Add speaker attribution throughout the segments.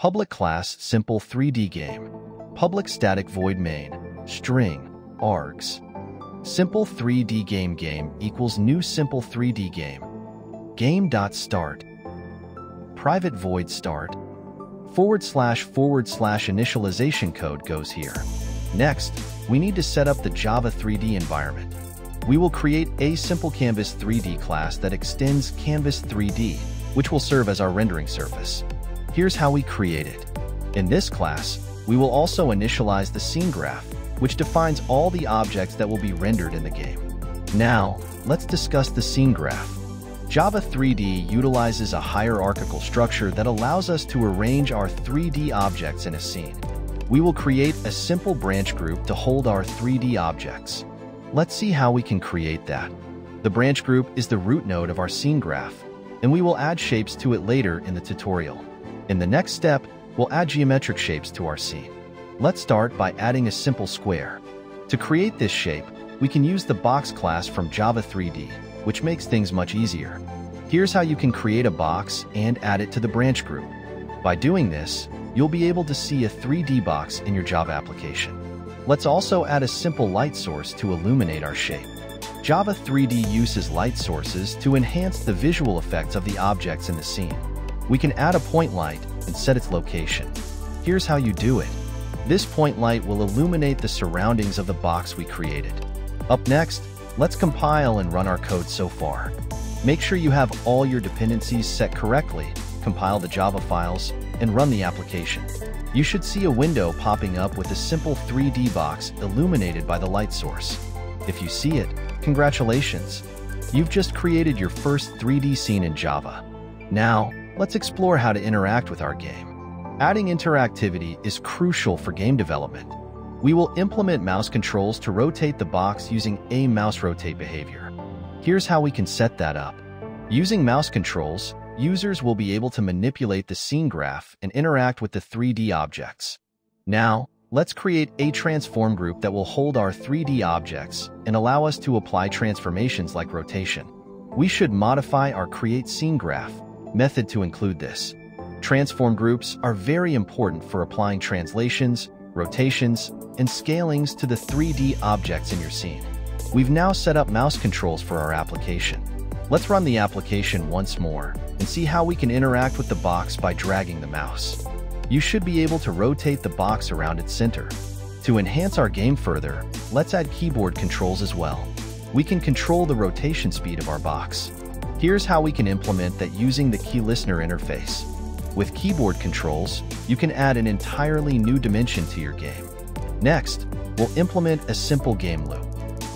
Speaker 1: Public class simple 3D game. Public static void main. String. args. Simple 3D game game equals new simple 3D game. Game.start. Private void start. Forward slash forward slash initialization code goes here. Next, we need to set up the Java 3D environment. We will create a simple Canvas 3D class that extends Canvas 3D, which will serve as our rendering surface. Here's how we create it. In this class, we will also initialize the scene graph, which defines all the objects that will be rendered in the game. Now, let's discuss the scene graph. Java 3D utilizes a hierarchical structure that allows us to arrange our 3D objects in a scene. We will create a simple branch group to hold our 3D objects. Let's see how we can create that. The branch group is the root node of our scene graph, and we will add shapes to it later in the tutorial. In the next step, we'll add geometric shapes to our scene. Let's start by adding a simple square. To create this shape, we can use the box class from Java 3D, which makes things much easier. Here's how you can create a box and add it to the branch group. By doing this, you'll be able to see a 3D box in your Java application. Let's also add a simple light source to illuminate our shape. Java 3D uses light sources to enhance the visual effects of the objects in the scene. We can add a point light and set its location. Here's how you do it. This point light will illuminate the surroundings of the box we created. Up next, let's compile and run our code so far. Make sure you have all your dependencies set correctly, compile the Java files, and run the application. You should see a window popping up with a simple 3D box illuminated by the light source. If you see it, congratulations! You've just created your first 3D scene in Java. Now, let's explore how to interact with our game. Adding interactivity is crucial for game development. We will implement mouse controls to rotate the box using a mouse rotate behavior. Here's how we can set that up. Using mouse controls, users will be able to manipulate the scene graph and interact with the 3D objects. Now, let's create a transform group that will hold our 3D objects and allow us to apply transformations like rotation. We should modify our create scene graph method to include this. Transform groups are very important for applying translations, rotations, and scalings to the 3D objects in your scene. We've now set up mouse controls for our application. Let's run the application once more and see how we can interact with the box by dragging the mouse. You should be able to rotate the box around its center. To enhance our game further, let's add keyboard controls as well. We can control the rotation speed of our box. Here's how we can implement that using the key listener interface. With keyboard controls, you can add an entirely new dimension to your game. Next, we'll implement a simple game loop.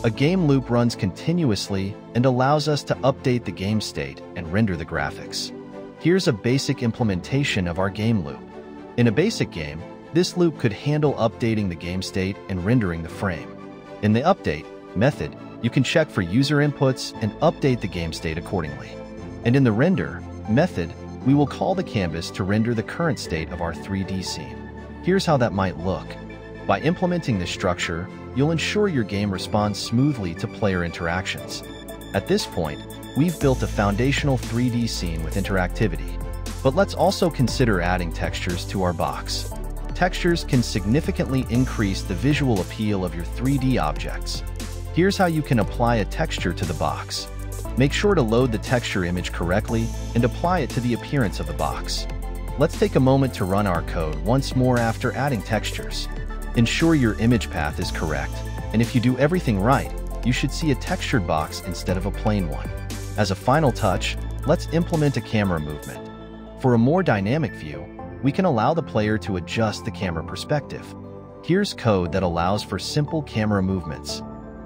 Speaker 1: A game loop runs continuously and allows us to update the game state and render the graphics. Here's a basic implementation of our game loop. In a basic game, this loop could handle updating the game state and rendering the frame. In the update method, you can check for user inputs and update the game state accordingly. And in the render method, we will call the canvas to render the current state of our 3D scene. Here's how that might look. By implementing this structure, you'll ensure your game responds smoothly to player interactions. At this point, we've built a foundational 3D scene with interactivity. But let's also consider adding textures to our box. Textures can significantly increase the visual appeal of your 3D objects. Here's how you can apply a texture to the box. Make sure to load the texture image correctly and apply it to the appearance of the box. Let's take a moment to run our code once more after adding textures. Ensure your image path is correct, and if you do everything right, you should see a textured box instead of a plain one. As a final touch, let's implement a camera movement. For a more dynamic view, we can allow the player to adjust the camera perspective. Here's code that allows for simple camera movements.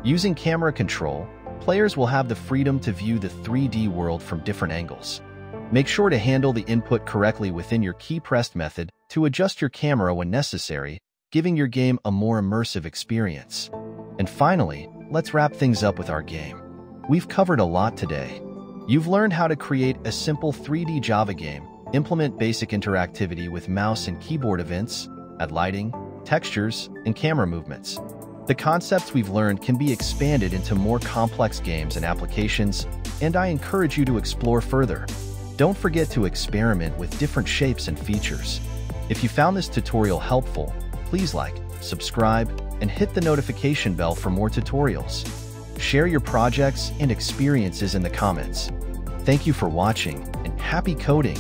Speaker 1: Using camera control, players will have the freedom to view the 3D world from different angles. Make sure to handle the input correctly within your key pressed method to adjust your camera when necessary, giving your game a more immersive experience. And finally, let's wrap things up with our game. We've covered a lot today. You've learned how to create a simple 3D Java game, implement basic interactivity with mouse and keyboard events, add lighting, textures, and camera movements. The concepts we've learned can be expanded into more complex games and applications, and I encourage you to explore further. Don't forget to experiment with different shapes and features. If you found this tutorial helpful, please like, subscribe, and hit the notification bell for more tutorials. Share your projects and experiences in the comments. Thank you for watching, and happy coding!